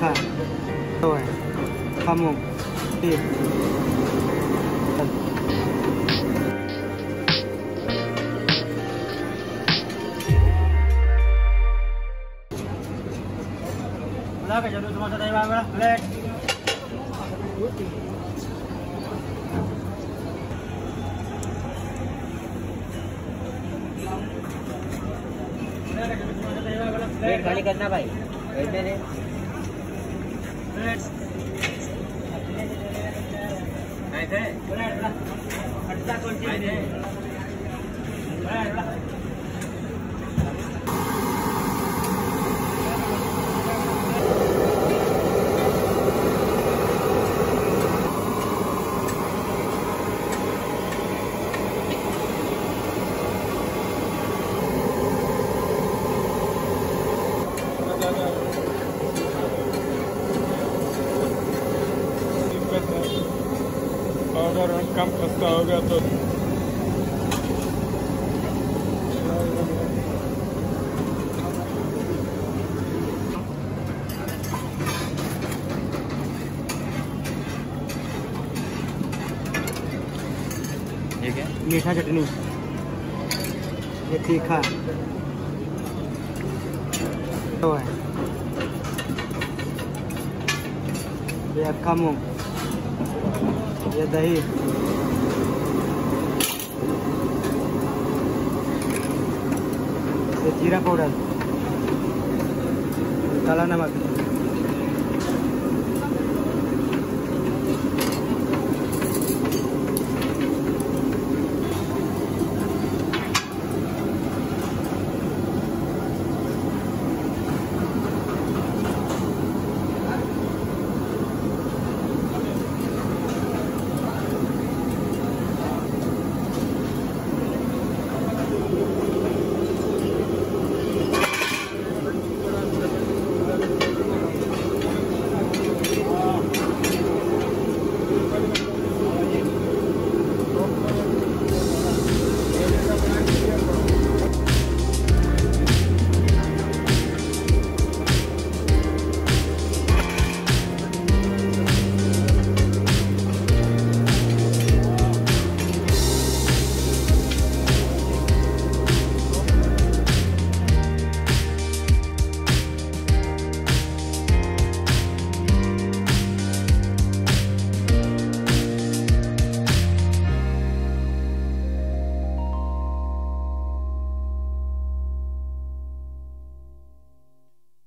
है खमू Wala ka dyan, sumasa tayo mga wala. Ulit. Wait खाली करना भाई वेट में అయితే और कम खस्ता होगा तो मीठा चटनी। ये तीखा। तो है। ये अक्का मूंग ये दही। जीरा पाउडर। काला नमक।